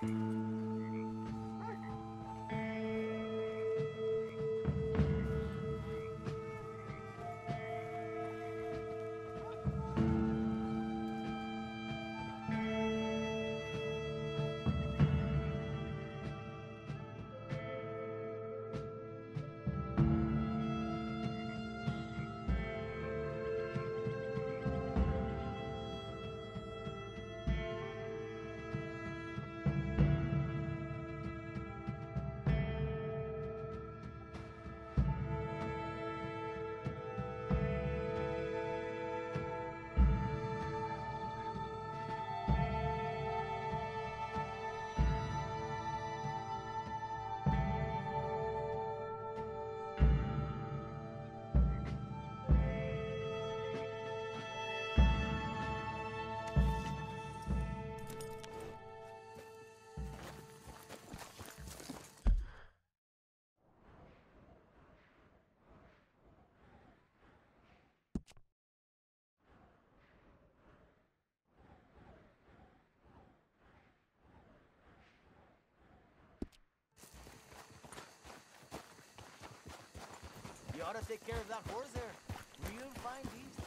You to take care of that horse there. Real fine beast.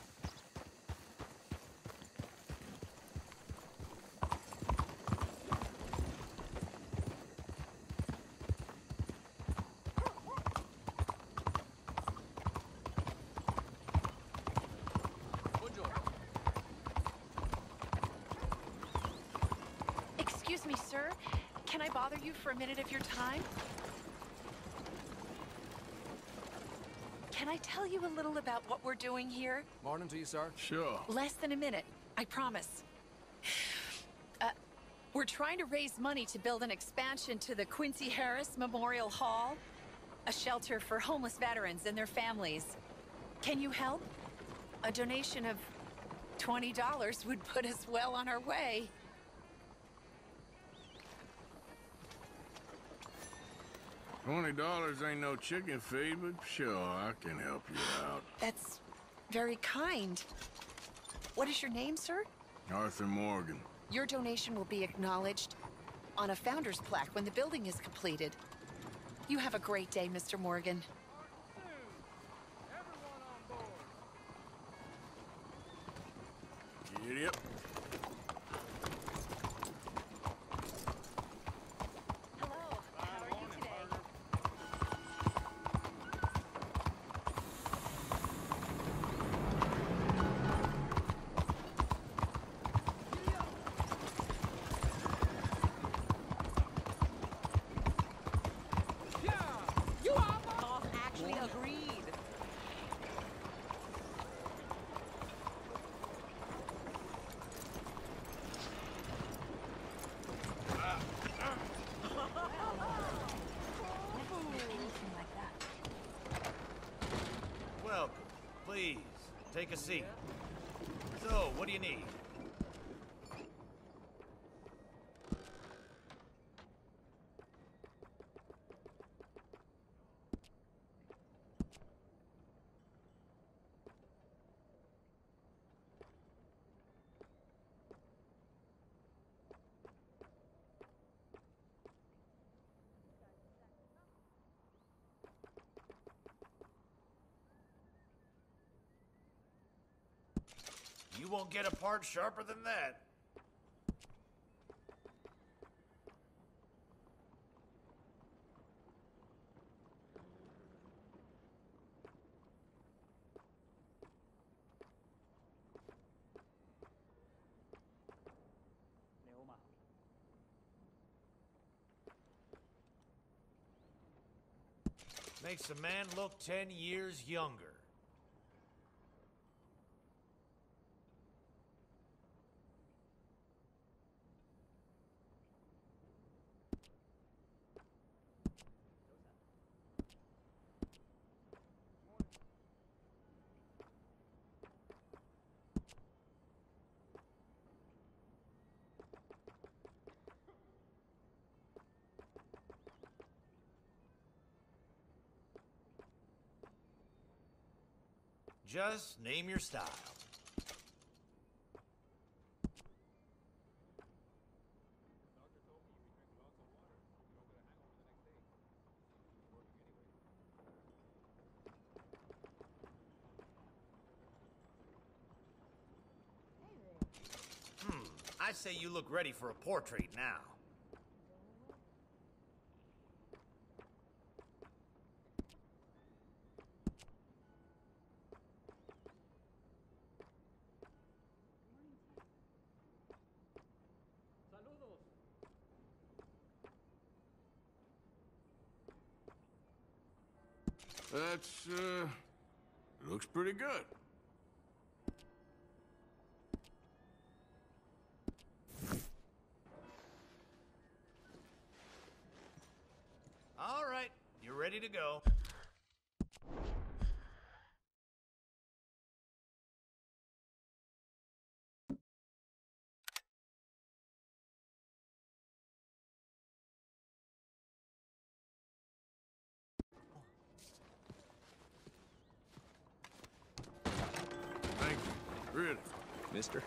Excuse me, sir. Can I bother you for a minute of your time? Can I tell you a little about what we're doing here? Morning to you, sir. Sure. Less than a minute, I promise. Uh, we're trying to raise money to build an expansion to the Quincy Harris Memorial Hall, a shelter for homeless veterans and their families. Can you help? A donation of $20 would put us well on our way. Twenty dollars ain't no chicken feed, but sure, I can help you out. That's very kind. What is your name, sir? Arthur Morgan. Your donation will be acknowledged on a founder's plaque when the building is completed. You have a great day, Mr. Morgan. Giddy up. Take a seat. So, what do you need? Won't get a part sharper than that. Makes a man look ten years younger. Just name your style. Hmm, I say you look ready for a portrait now. That's, uh, looks pretty good. All right, you're ready to go. Mister?